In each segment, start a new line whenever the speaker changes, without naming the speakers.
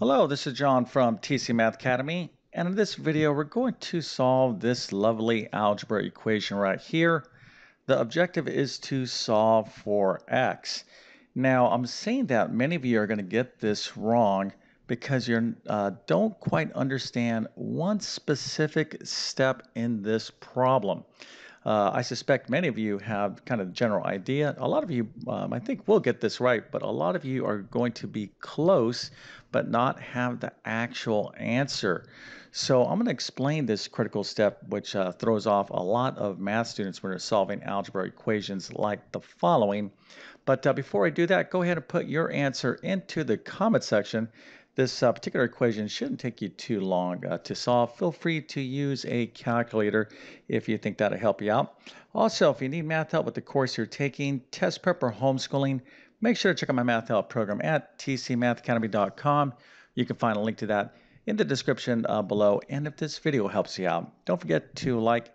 Hello, this is John from TC Math Academy, and in this video we're going to solve this lovely algebra equation right here. The objective is to solve for x. Now, I'm saying that many of you are going to get this wrong because you uh, don't quite understand one specific step in this problem. Uh, I suspect many of you have kind of the general idea. A lot of you, um, I think, will get this right, but a lot of you are going to be close but not have the actual answer. So I'm going to explain this critical step, which uh, throws off a lot of math students when they're solving algebra equations like the following. But uh, before I do that, go ahead and put your answer into the comment section. This uh, particular equation shouldn't take you too long uh, to solve. Feel free to use a calculator if you think that'll help you out. Also, if you need math help with the course you're taking, test prep or homeschooling, make sure to check out my math help program at tcmathacademy.com. You can find a link to that in the description uh, below. And if this video helps you out, don't forget to like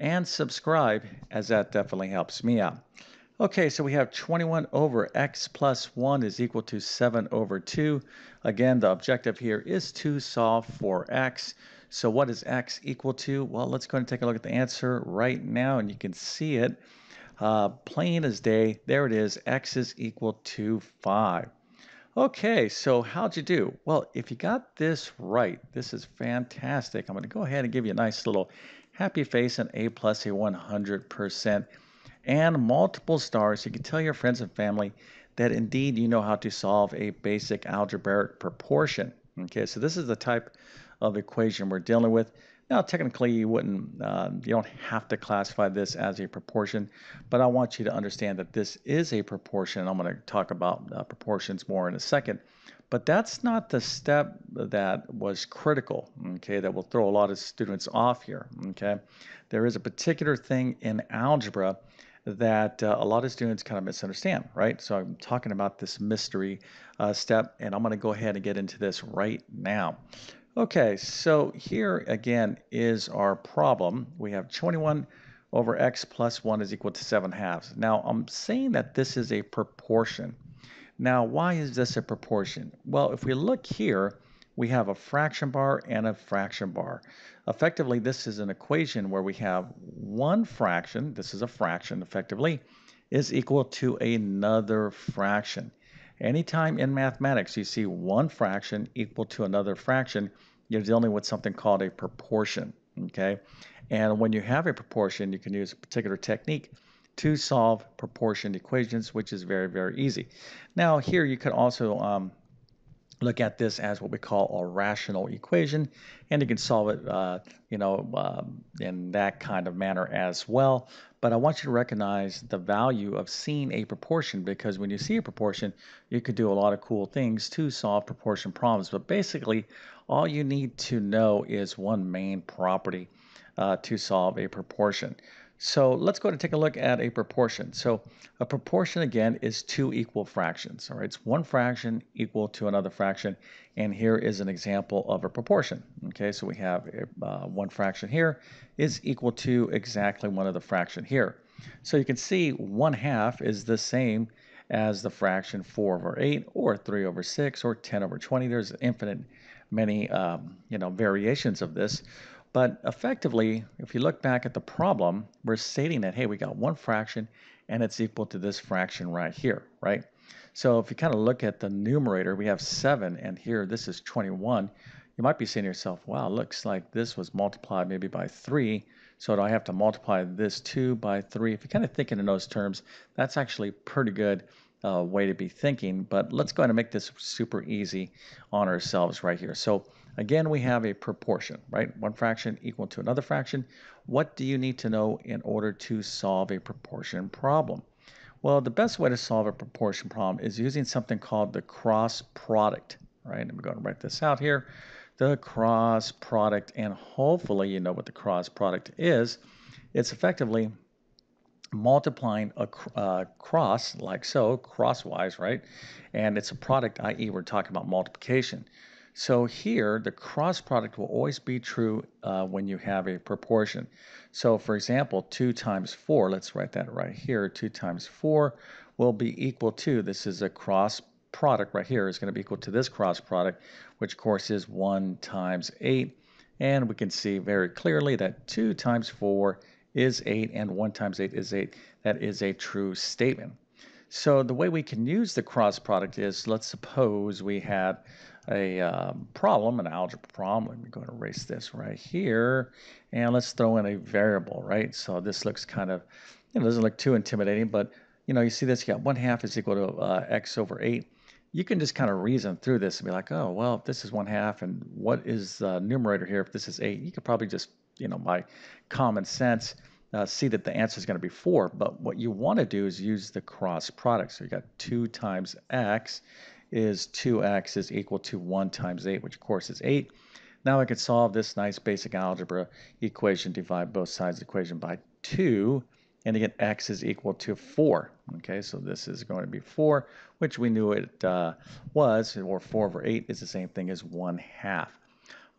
and subscribe as that definitely helps me out. Okay, so we have 21 over x plus 1 is equal to 7 over 2. Again, the objective here is to solve for x. So what is x equal to? Well, let's go and take a look at the answer right now, and you can see it. Uh, plain as day, there it is, x is equal to 5. Okay, so how'd you do? Well, if you got this right, this is fantastic. I'm going to go ahead and give you a nice little happy face and A plus a 100% and multiple stars. You can tell your friends and family that indeed you know how to solve a basic algebraic proportion. Okay, so this is the type of equation we're dealing with. Now, technically, you wouldn't, uh, you don't have to classify this as a proportion, but I want you to understand that this is a proportion. I'm going to talk about uh, proportions more in a second, but that's not the step that was critical, okay, that will throw a lot of students off here, okay? There is a particular thing in algebra that uh, a lot of students kind of misunderstand, right? So I'm talking about this mystery uh, step, and I'm going to go ahead and get into this right now. Okay, so here again is our problem. We have 21 over x plus 1 is equal to 7 halves. Now, I'm saying that this is a proportion. Now, why is this a proportion? Well, if we look here, we have a fraction bar and a fraction bar. Effectively, this is an equation where we have one fraction, this is a fraction effectively, is equal to another fraction. Anytime in mathematics you see one fraction equal to another fraction, you're dealing with something called a proportion, okay? And when you have a proportion, you can use a particular technique to solve proportion equations, which is very, very easy. Now here you could also um, look at this as what we call a rational equation, and you can solve it, uh, you know, um, in that kind of manner as well. But I want you to recognize the value of seeing a proportion because when you see a proportion, you could do a lot of cool things to solve proportion problems. But basically, all you need to know is one main property uh, to solve a proportion. So let's go and take a look at a proportion. So a proportion again is two equal fractions. All right, it's one fraction equal to another fraction, and here is an example of a proportion. Okay, so we have uh, one fraction here is equal to exactly one of the fraction here. So you can see one half is the same as the fraction 4 over 8 or 3 over 6 or 10 over 20. There's infinite many um, you know variations of this. But effectively, if you look back at the problem, we're stating that, hey, we got one fraction and it's equal to this fraction right here, right? So if you kind of look at the numerator, we have 7, and here this is 21. You might be saying to yourself, wow, looks like this was multiplied maybe by 3, so do I have to multiply this 2 by 3? If you're kind of think in those terms, that's actually pretty good uh, way to be thinking, but let's go ahead and make this super easy on ourselves right here. So again, we have a proportion, right? One fraction equal to another fraction. What do you need to know in order to solve a proportion problem? Well, the best way to solve a proportion problem is using something called the cross product, right? I'm going to write this out here. The cross product, and hopefully you know what the cross product is. It's effectively multiplying across uh, like so, crosswise, right? And it's a product, i.e. we're talking about multiplication. So here, the cross product will always be true uh, when you have a proportion. So for example, 2 times 4, let's write that right here, 2 times 4 will be equal to, this is a cross product right here is going to be equal to this cross product, which of course is 1 times 8. And we can see very clearly that 2 times 4 is 8 and 1 times 8 is 8. That is a true statement. So the way we can use the cross product is, let's suppose we had a um, problem, an algebra problem. Let me go and erase this right here. And let's throw in a variable, right? So this looks kind of, you know, doesn't look too intimidating, but you know, you see this, you got 1 half is equal to uh, x over 8. You can just kind of reason through this and be like, oh, well, if this is 1 half and what is the numerator here if this is 8? You could probably just, you know, by common sense, uh, see that the answer is going to be 4. But what you want to do is use the cross product. So you got 2 times x is 2x is equal to 1 times 8, which of course is 8. Now I can solve this nice basic algebra equation, divide both sides of the equation by 2, and get x is equal to 4. Okay, so this is going to be 4, which we knew it uh, was, or 4 over 8 is the same thing as 1 half.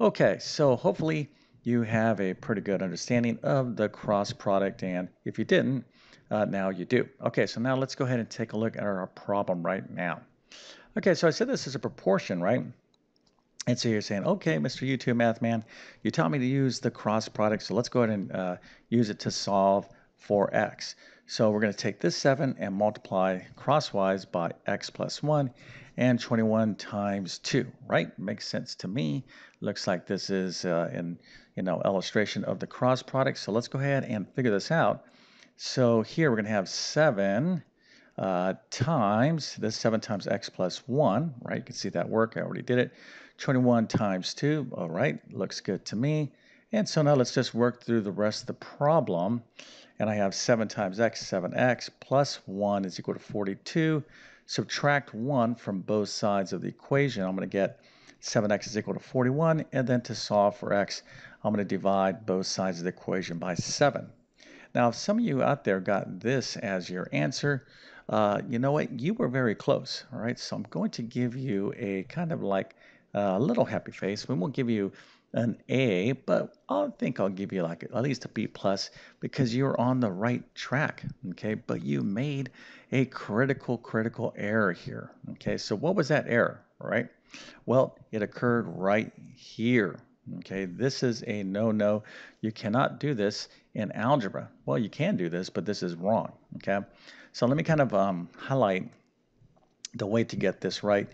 Okay, so hopefully you have a pretty good understanding of the cross product, and if you didn't, uh, now you do. Okay, so now let's go ahead and take a look at our problem right now. Okay, so I said this is a proportion, right? And so you're saying, okay, Mr. YouTube Math Man, you taught me to use the cross product, so let's go ahead and uh, use it to solve for x. So we're going to take this 7 and multiply crosswise by x plus 1 and 21 times 2, right? Makes sense to me. Looks like this is uh, an you know, illustration of the cross product. So let's go ahead and figure this out. So here we're going to have 7 uh, times, this 7 times x plus 1, right? You can see that work. I already did it. 21 times 2, all right, looks good to me. And so now let's just work through the rest of the problem and I have 7 times x, 7x, plus 1 is equal to 42. Subtract 1 from both sides of the equation. I'm going to get 7x is equal to 41, and then to solve for x, I'm going to divide both sides of the equation by 7. Now, if some of you out there got this as your answer, uh, you know what? You were very close, all right? So I'm going to give you a kind of like a little happy face. We won't give you an A, but I think I'll give you like at least a B plus because you're on the right track. Okay, but you made a critical, critical error here. Okay, so what was that error? Right? Well, it occurred right here. Okay, this is a no-no. You cannot do this in algebra. Well, you can do this, but this is wrong. Okay, so let me kind of um, highlight the way to get this right.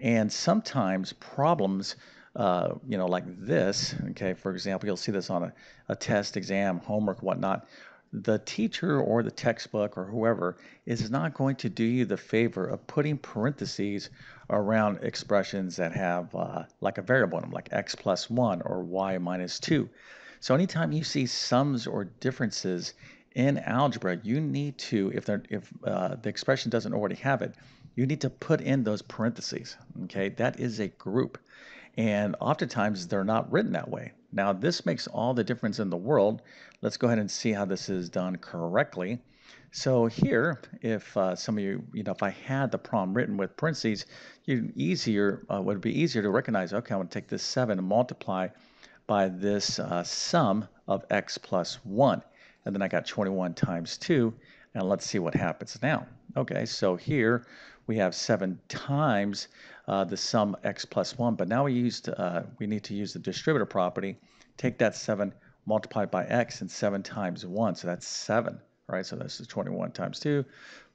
And sometimes problems uh, you know, like this, okay, for example, you'll see this on a, a test, exam, homework, whatnot. The teacher or the textbook or whoever is not going to do you the favor of putting parentheses around expressions that have uh, like a variable in them, like x plus 1 or y minus 2. So anytime you see sums or differences in algebra, you need to, if, if uh, the expression doesn't already have it, you need to put in those parentheses. Okay, that is a group. And oftentimes they're not written that way. Now, this makes all the difference in the world. Let's go ahead and see how this is done correctly. So here, if uh, some of you, you know, if I had the problem written with parentheses, you easier uh, would be easier to recognize. Okay, I'm going to take this seven and multiply by this uh, sum of x plus one, and then I got 21 times two, and let's see what happens now. Okay, so here we have 7 times uh, the sum x plus 1, but now we used uh, we need to use the distributive property. Take that 7 multiplied by x and 7 times 1, so that's 7, right? So this is 21 times 2,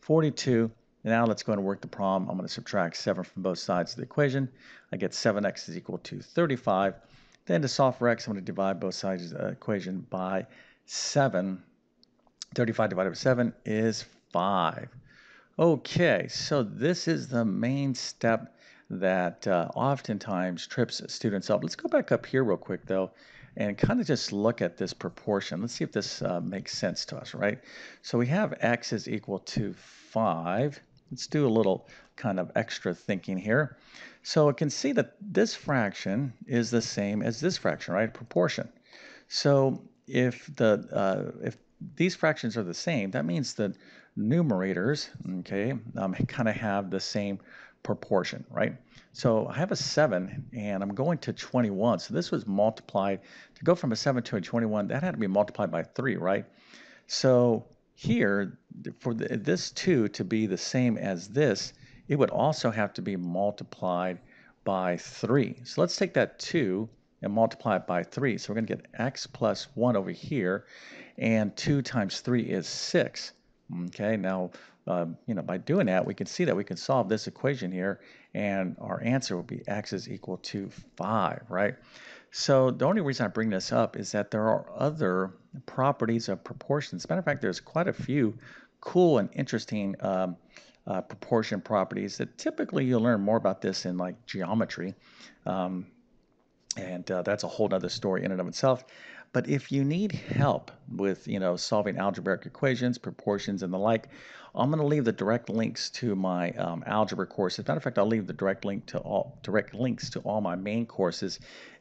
42. Now let's go and work the problem. I'm going to subtract 7 from both sides of the equation. I get 7x is equal to 35. Then to solve for x, I'm going to divide both sides of the equation by 7. 35 divided by 7 is 5. Okay, so this is the main step that uh, oftentimes trips students up. Let's go back up here real quick though and kind of just look at this proportion. Let's see if this uh, makes sense to us, right? So we have x is equal to 5. Let's do a little kind of extra thinking here. So we can see that this fraction is the same as this fraction, right? Proportion. So if the uh, if these fractions are the same, that means that numerators, okay, um, kind of have the same proportion, right? So I have a 7 and I'm going to 21. So this was multiplied, to go from a 7 to a 21, that had to be multiplied by 3, right? So here, for the, this 2 to be the same as this, it would also have to be multiplied by 3. So let's take that 2 and multiply it by 3. So we're going to get x plus 1 over here, and 2 times 3 is 6. Okay, now, um, you know, by doing that, we can see that we can solve this equation here, and our answer will be x is equal to 5, right? So the only reason I bring this up is that there are other properties of proportions. Matter of fact, there's quite a few cool and interesting um, uh, proportion properties that typically you'll learn more about this in like geometry. Um, and uh, that's a whole other story in and of itself. But if you need help with, you know, solving algebraic equations, proportions, and the like, I'm going to leave the direct links to my um, algebra course. As a matter of fact, I'll leave the direct link to all direct links to all my main courses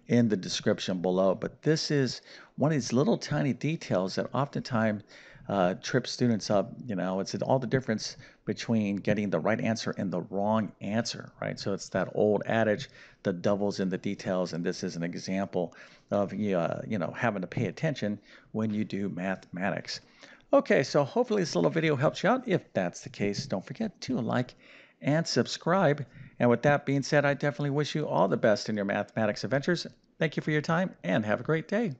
in the description below. But this is one of these little tiny details that oftentimes uh, trip students up. You know, it's all the difference between getting the right answer and the wrong answer, right? So it's that old adage, the devil's in the details, and this is an example of uh, you know having to pay attention when you do mathematics. Okay, so hopefully this little video helps you out. If that's the case, don't forget to like and subscribe. And with that being said, I definitely wish you all the best in your mathematics adventures. Thank you for your time and have a great day.